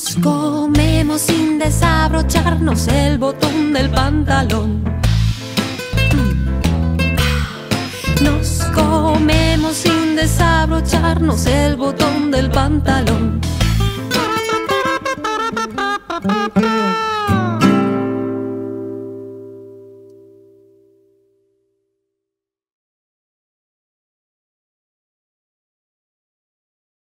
Juntos comemos sin desabrocharnos el botón del pantalón. Nos comemos sin desabrocharnos el botón del pantalón.